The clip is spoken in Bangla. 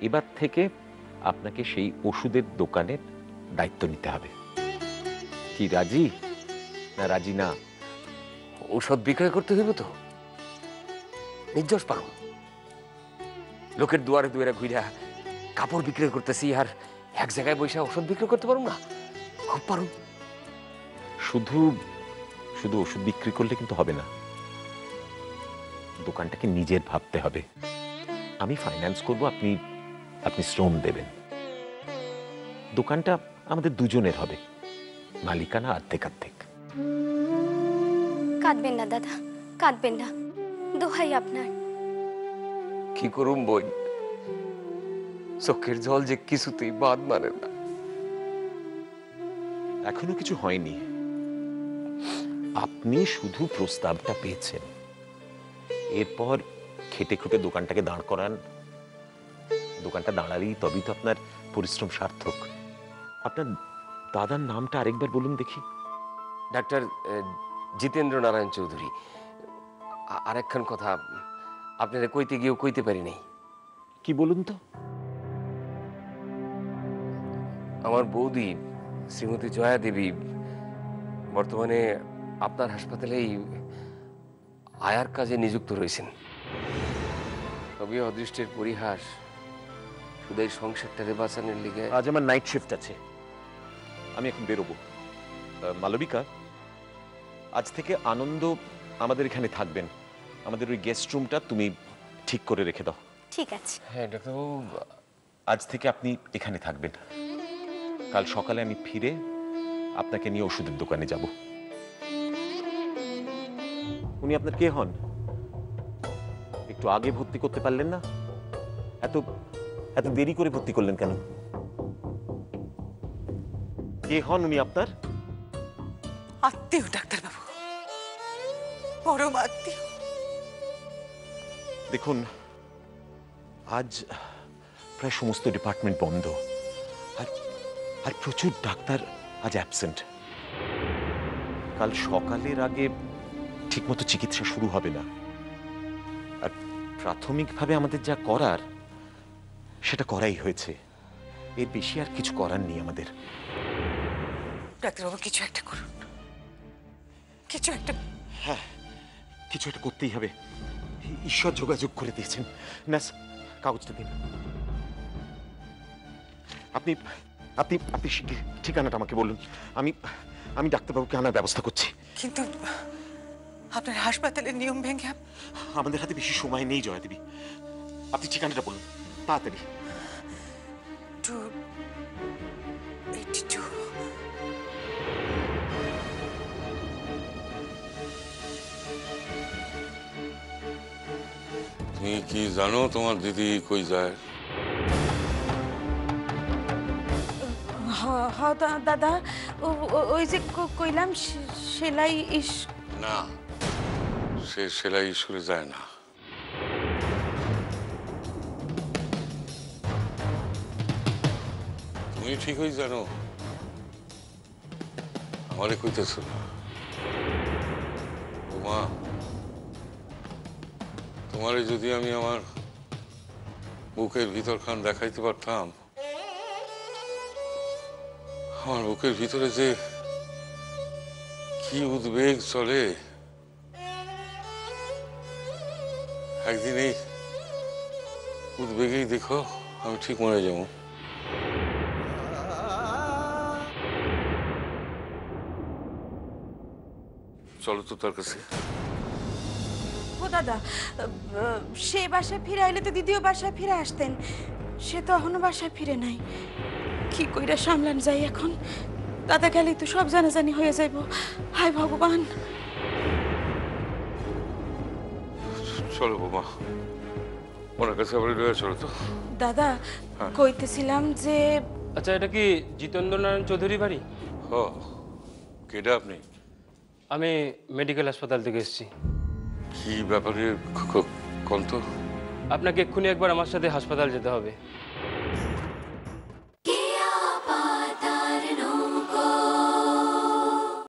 এবার থেকে আপনাকে সেই ওষুধের দোকানের দায়িত্ব নিতে হবে। কি রাজি? না রাজি না? ঔষধ বিক্রয় করতে হইব তো? নির্যশ পারো। লোকের দুয়ারে দুয়ারে ঘুরা কাপড় বিক্রয় করতেছি আর এক জায়গায় বসে ওষুধ বিক্রয় করতে পারো না? খুব পারো। শুধু শুধু ওষুধ বিক্রি করলে কিন্তু হবে না। দোকানটাকে নিজের ভাবতে হবে। আমি ফাইন্যান্স করব আপনি আপনি শ্রম দেবেন। দোকানটা আমাদের দুজনের হবে। মালিকানা অর্ধেক অর্ধেক কাঁদবেন না দাদা। কাঁদবেন না। দোহাই আপনার। কি করুম বই? চোখের জল যে কিছুতেই বাদ মানে না। এখনও কিছু হয়নি। আপনি শুধু প্রস্তাবটা পেয়েছেন। এরপর খেটে খুটে দোকানটাকে দাঁড় করান দোকানটা দাঁড়ালেই তবেই তো আপনার পরিশ্রম সার্থক। আপনার দাদার নামটা আরেকবার বলুন দেখি। ডাক্তার জিতেন্দ্র নারায়ণ চৌধুরী। আরেকখান কথা আপনারা কইতে গিয়েও কইতে পারি নাই। কি বলুন তো? আমার বৌদি শ্রীমতী জয়া দেবী বর্তমানে আপনার হাসপাতালেই আয়ার কাজে নিযুক্ত রয়েছেন। তবে অদৃষ্টের পরিহাস শুধু এই সংসারটারে বাঁচানোর লিগে আজ আমার নাইট শিফট আছে। আমি এখন বেরোবো। মালবিকা আজ থেকে আনন্দ আমাদের এখানে থাকবেন। আমাদের ওই গেস্ট রুমটা তুমি ঠিক করে রেখে দাও। ঠিক আছে। হ্যাঁ ডাক্তারবাবু। আজ থেকে আপনি এখানে থাকবেন। কাল সকালে আমি ফিরে আপনাকে নিয়ে ওষুধের দোকানে যাব। উনি আপনার কে হন? একটু আগে ভর্তি করতে পারলেন না? এত এত দেরি করে ভর্তি করলেন কেন? কে হন উনি আপনার? আত্মীয় ডাক্তারবাবু পরম আত্মীয়। দেখুন আজ প্রায় সমস্ত ডিপার্টমেন্ট বন্ধ। আর আর প্রচুর ডাক্তার আজ অ্যাবসেন্ট কাল সকালের আগে ঠিকমতো চিকিৎসা শুরু হবে না। আর প্রাথমিকভাবে আমাদের যা করার সেটা করাই হয়েছে। এর বেশি আর কিছু করার নেই আমাদের। ডাক্তারবাবু কিছু একটা করুন। কিছু একটা হ্যাঁ কিছু একটা করতেই হবে। ঈশ্বর যোগাযোগ করে দিয়েছেন। নাস কাগজটা দিন। আপনি আপনি আপনি ঠিকানাটা আমাকে বলুন। আমি আমি ডাক্তারবাবুকে আনার ব্যবস্থা করছি। কিন্তু আপনার হাসপাতালের নিয়ম ভেঙে আমাদের হাতে বেশি সময় নেই জয়া দেবী আপনি ঠিকানাটা বলুন। তাড়াতাড়ি। Two eighty two. তুমি কি জানো তোমার দিদি কই যায়? হ- হ দাদা ওই যে কইলাম সেলাই ইস না সে সেলাই সুরে যায় না। তুমি ঠিকই জানো? আমারে কইতেছ মা তোমারে যদি আমি আমার বুকের ভিতর খান দেখাইতে পারতাম, আমার বুকের ভিতরে যে কি উদ্বেগ চলে, একদিন এই উদ্বেগেই দেখো, আমি ঠিক মরে যাব। চলো তো তার কাছে। ও দাদা সে বাসায় ফিরে আইলে তো দিদিও বাসায় ফিরে আসতেন। সে তো এখনও বাসায় ফিরে নাই। কি কইরা সামলান যাই এখন? দাদা গেলেই তো সব জানাজানি হয়ে যাইব। হায় ভগবান। চলো বোমা ওনার কাছে আবার রয়ে চলো তো। দাদা কইতেছিলাম যে আচ্ছা এটা কি জিতেন্দ্র নারায়ণ চৌধুরী বাড়ি? হ কেডা আপনি? আমি মেডিকেল হাসপাতাল থেকে এসেছি। কি ব্যাপারে কন্ত? আপনাকে এক্ষুনি একবার আমার সাথে হাসপাতাল যেতে হবে।